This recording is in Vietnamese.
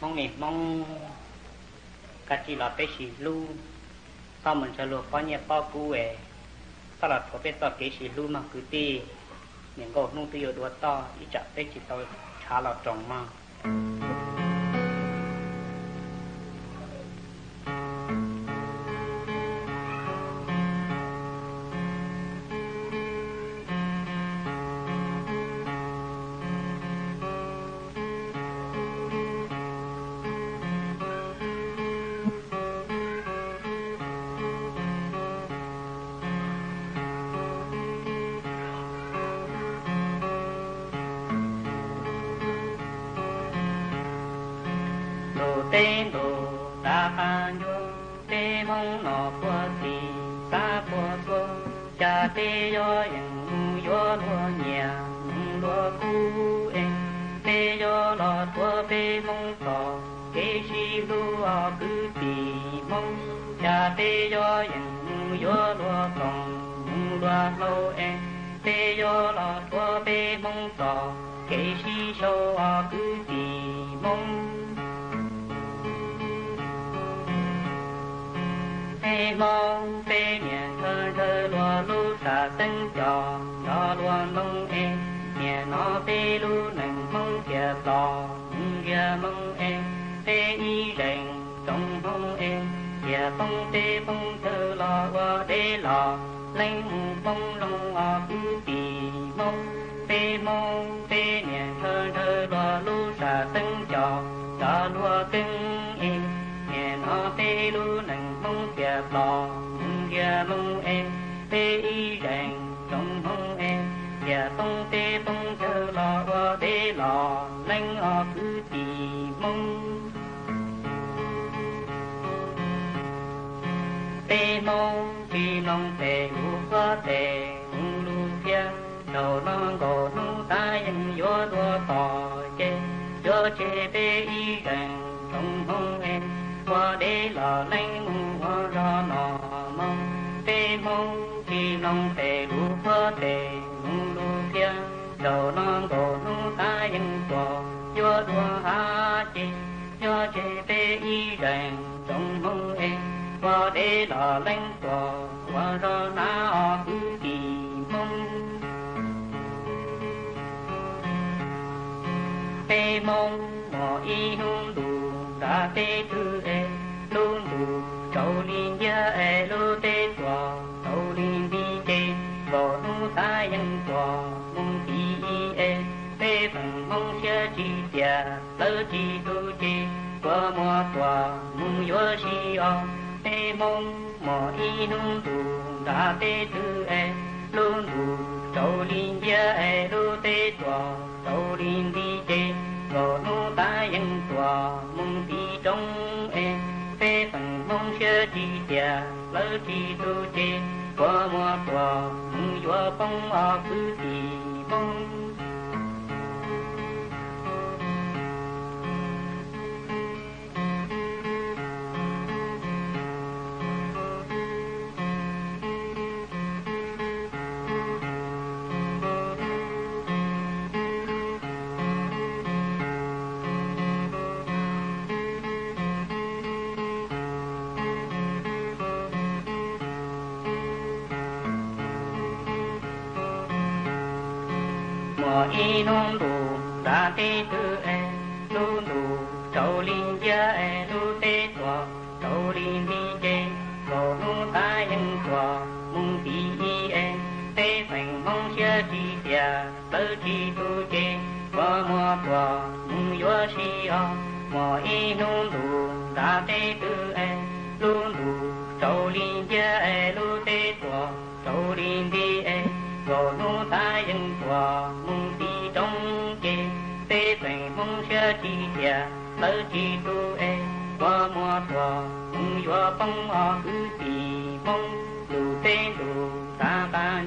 mong nè mong cả chỉ là bé chỉ lu sau mình sẽ luộc bao nhiêu bao cú về sau là có bé to kế chỉ lu mà cứ ti những cái nông tiêu đua to ít chặt bé chỉ tao chả là trồng mà tên đồ ta phan dung tê mong nọ qua thì ta qua qua cha tê yo yang yo lo nhà lo cu em tê yo lo qua tê mong tỏ tê si lu a cứ tì mong cha tê yo yang yo lo con lo lo em tê yo lo qua tê mong tỏ tê si sâu a cứ tì 风飞面可可罗路沙僧脚叫罗龙哎，面那白露能蒙铁罗，月蒙哎，白衣人中风哎，铁风飞风头罗我的罗，冷风龙啊不比梦，白梦白面可可罗路沙僧脚叫罗根。mong tê bông chờ lò gò tê lò lanh o cứ tì mong tê mong tì nong tê ngũ gò tê ngũ lu kia. Đầu non gò nong ta yên yo đua tò chê. Yo chê tê y gần trong hông em. Qua đê lò lanh mông qua ra nò mông, tê mông tì nông tê ngũ gò tê lầu non cổ nô ca yên cổ chúa đua ha chi chúa chế bê y rèn trong hô ê qua đê lò lanh cổ qua rô na o cứ kỳ mông. Bê mông, mò y hung đủ đã bê thư ê luôn đủ trâu liên gia ê luôn bia lỡ chi tu chi qua mùa qua mù yo chi ông. Tê mông, mò y nung tu đã tê tư e. Luôn tu châu linh gia e lu tê tua đi tê lo nu ta yên tua mùng đi trong e. Tê tầng mông sơ bông ở bông 一诺路，大的的爱路路走你也爱路得多走你的爱路路大人过目的地诶北风呼啸地下，不记不清我摸过嗯有时候莫一诺路，大的的爱路路走你也爱路得多走你的爱路路大人过 xe đi nhà tới thì tu em qua mua trò cũng vừa bông họ cứ thì bông đủ tên đủ ta ta